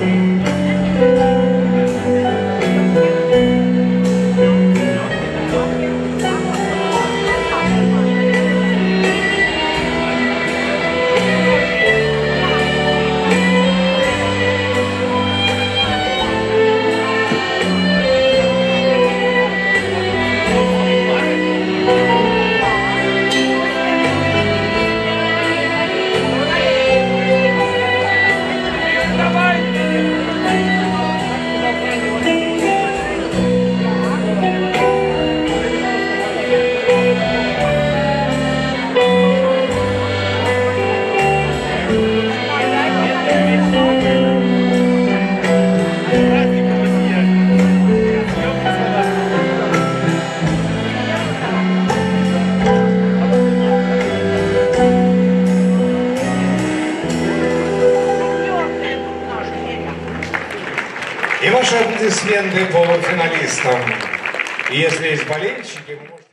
thank Ваши аплодисменты полуфиналистам. И Если есть болельщики, мы можем...